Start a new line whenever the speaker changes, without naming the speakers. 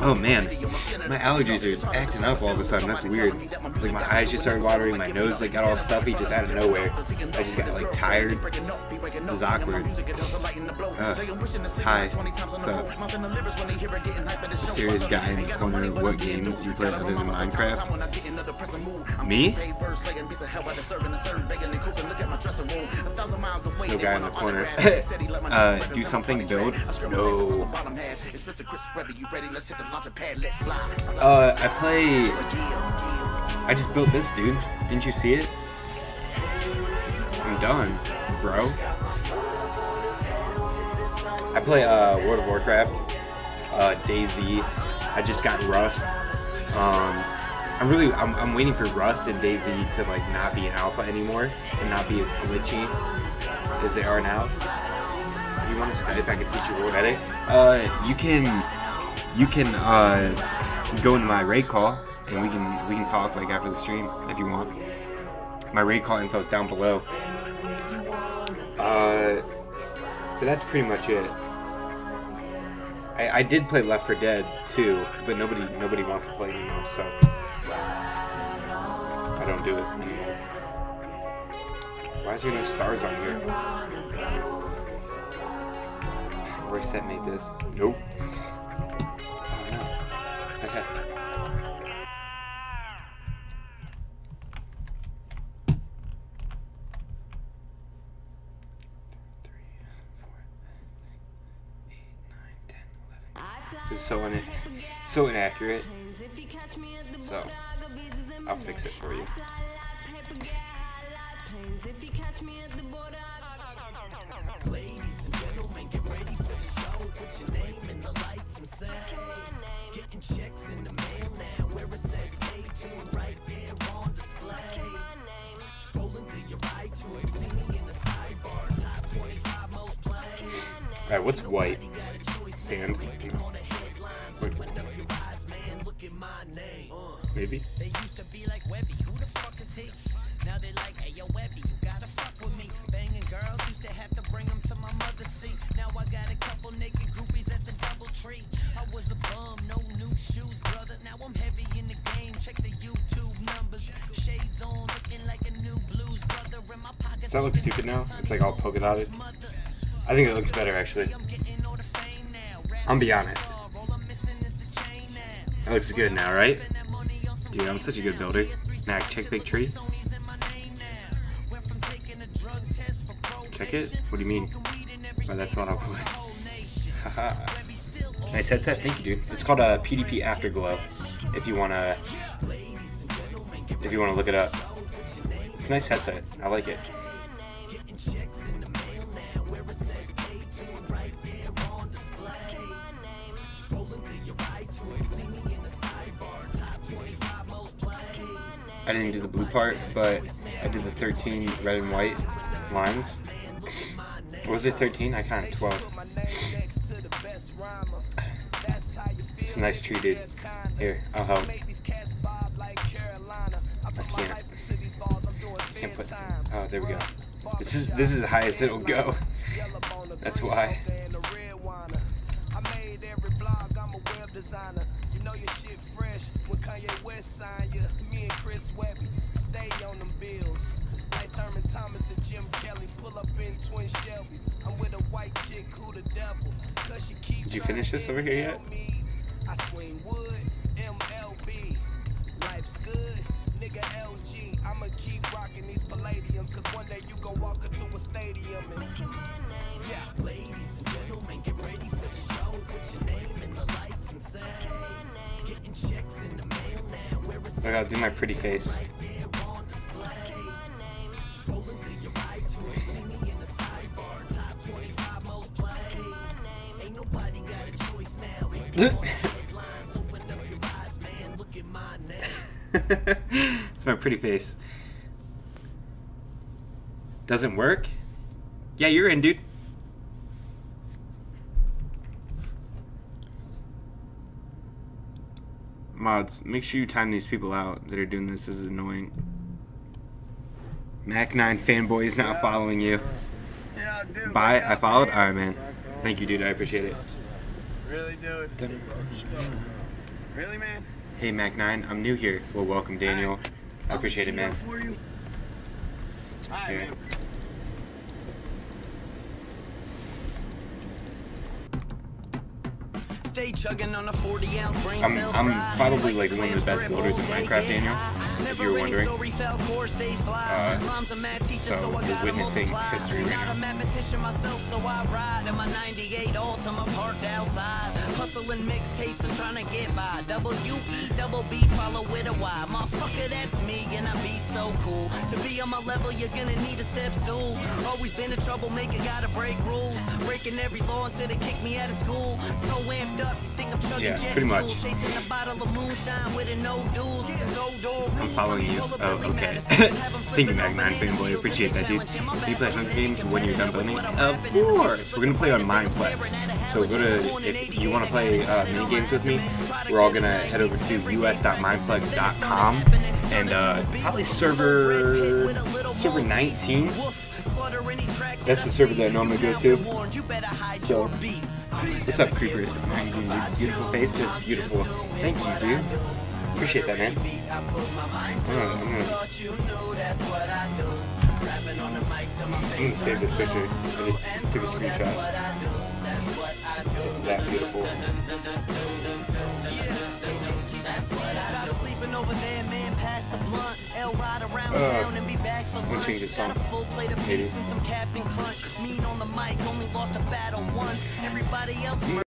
Oh man, my allergies are acting up all of a sudden. That's weird. Like my eyes just started watering, my nose like got all stuffy just out of nowhere. I just got like tired. This is awkward. Uh, hi, up? Serious guy in the corner. What games you play other than Minecraft? Me? No guy in the corner. uh, do something, build? No. Uh, I play. I just built this, dude. Didn't you see it? I'm done, bro. I play uh, World of Warcraft, uh, DayZ. I just got Rust. Um, I'm really, I'm, I'm waiting for Rust and DayZ to like not be an alpha anymore and not be as glitchy as they are now. You want to Skype? I can teach you WorldEdit. Uh, you can, you can uh, go into my RaidCall and we can we can talk like after the stream if you want. My RaidCall info is down below. Uh, but that's pretty much it. I, I did play Left 4 Dead too, but nobody nobody wants to play anymore, so I don't do it anymore. Why is there no stars on here? Where Reset made this. Nope. No. What the heck? This is so in so inaccurate. So I'll fix it for you. Alright, what's white? Sand? Wait. Maybe?
They used to be like Webby, who the fuck is he? Now they like, hey yo Webby, you gotta fuck with me. Banging girls, used to have to bring them to my mother's seat. Now I got a couple naked groupies at the double tree. I was a bum, no new shoes, brother. Now I'm heavy in the game. Check the YouTube numbers. Shades on, looking like a new blues brother. In my.
Does that look stupid now? It's like all polka dotted. I think it looks better actually.
I'm
be honest. That looks good now, right? Dude, I'm such a good builder. Now check big tree. Check it? What do you mean? Oh, that's not
on
Nice headset, thank you, dude. It's called uh, a PDP Afterglow. If you wanna, if you wanna look it up. It's a nice headset. I like it. I didn't do the blue part, but I did the 13 red and white lines. Was it 13? I counted 12. It's a nice tree, dude. Here, I'll help. I can't. Can't put. Oh, there we go. This is this is the highest it'll go. That's why.
Kanye West signed you. Me and Chris Webby stay on them bills. Like Thurman Thomas and Jim Kelly pull up in twin Chevys. I'm with a white chick who the devil. Cause she keep
Did you finish this over here yet?
me. I swing wood, MLB. Life's good, nigga LG. I'ma keep rocking these palladiums. Cause one day you gon' walk into a stadium and yeah.
Ladies and gentlemen,
eyes, gotta do my pretty face. it's my pretty face. Doesn't work? Yeah, you're in, dude. Mods, make sure you time these people out that are doing this. This is annoying. Maak9 fanboy is not following you.
Yeah, dude.
Bye. I followed?
man.
Alright, man. Thank you, dude. I appreciate it.
Really, dude.
Really, man?
Hey Maak Nine, I'm new here. Well, welcome Daniel. I appreciate it, man.
For you. All right,
Yeah.
man.
Stay chugging on a 40 ounce brain
I'm- I'm probably, like, one of the best builders in Minecraft, Daniel, if you were wondering.
ending story, fell course, stay fly.
Uh,
Mom's a math teacher,
so
so, I
you're witnessing history right now.
A mathematician I ride in my 98 Altima parked outside. Hustling mixtapes and trying to get by. W E double B, follow with a Y. Motherfucker, that's me, and I be so cool. To be on my level, you're gonna need a step stool. Always been a troublemaker, gotta break rules. Breaking every law until they kick me out of school. So amped up, you think I'm chugging
Yeah,
jet
pretty
fuel.
much.
Chasing a bottle of moonshine with a no duels.
I'm following you. Oh, okay. Thank you, Maak9 fanboy. Appreciate that, dude. Do you play Hunger Games when you're done building? Of course. We're gonna play on Mineplex. So go to if you want play uh, mini games with me. We're all gonna head over to us.mineplex.com and uh, probably server server 19. That's the server that I normally go to. So, what's up, creepers? Beautiful face, just beautiful. Thank you, dude. Appreciate that, man. I'm I'm gonna, I'm gonna save this picture. I just took a screenshot. It's that beautiful.
The
Uh, change
a
song.